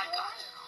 I got you.